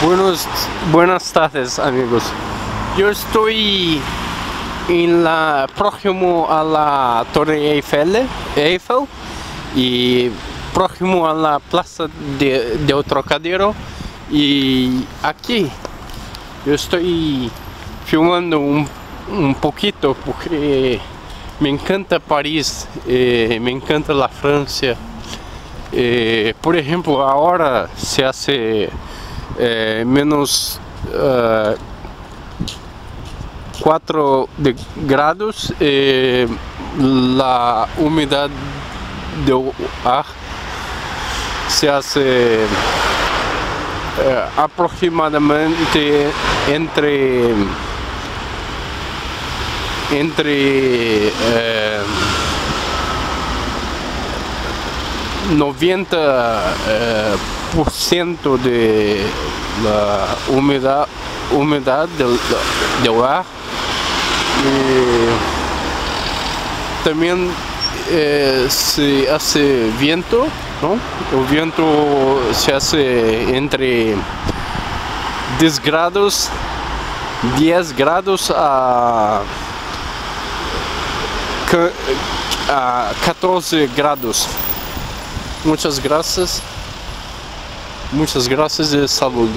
Buenos, buenas tardes amigos. Yo estoy en la próximo a la Torre Eiffel, Eiffel y próximo a la plaza de, de Trocadero y aquí yo estoy filmando un, un poquito porque me encanta París, eh, me encanta la Francia. Eh, por ejemplo, ahora se hace eh, menos uh, 4 de grados, eh, la humedad del ar se hace eh, aproximadamente entre entre eh, 90 eh, por ciento de la humedad humedad del, del ar y también eh, se hace viento ¿no? el viento se hace entre 10 grados 10 grados a, a 14 grados. Muchas gracias muchas gracias y salud